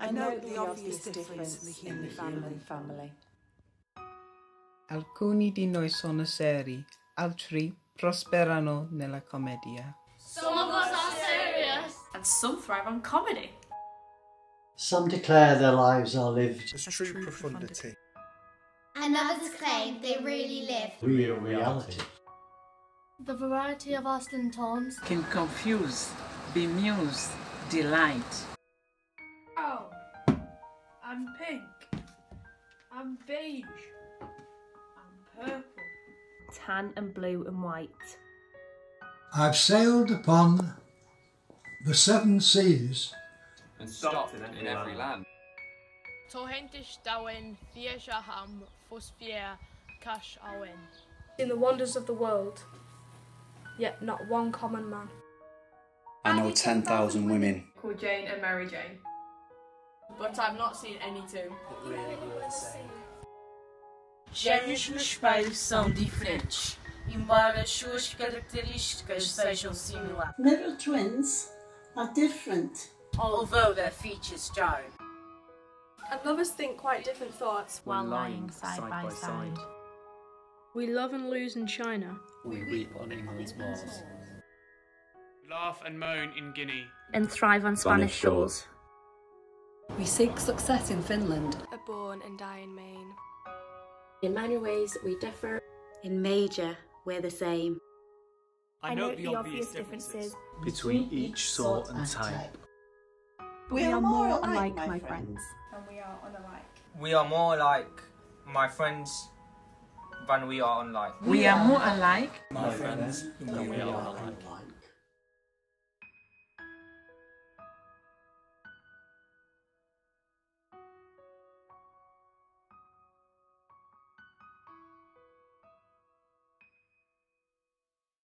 I note the obvious difference in the human family. Alcuni di noi sono seri, altri prosperano nella commedia. Some of us are serious. And some thrive on comedy. Some declare their lives are lived as true profundity. And others claim they really live. real reality. The variety of our skin tones can confuse, bemuse, delight. Oh, I'm pink. I'm beige. I'm purple. Tan and blue and white. I've sailed upon the seven seas and stopped in, in every land. Torrentes dawen viajaham fosfier cash awen. In the wonders of the world, yet not one common man. I know 10,000 women. Called Jane and Mary Jane. But I've not seen any two. That really were the same. Gêmeos no espelho são diferentes, embora as suas características sejam similares. Mirror twins are different, although their features jar. And lovers think quite different thoughts while lying side, side by, by side. side. We love and lose in China. We weep on England's moors. Laugh and moan in Guinea. And thrive on Spanish shores. We seek success in Finland. Are born and die in Maine. In minor ways, we differ. In major, we're the same. I note the, the obvious differences between each sort and type. We are more alike, my friends. And we are unlike. We are more like my friends than we are unlike. We are more alike, my friends, than we are unlike.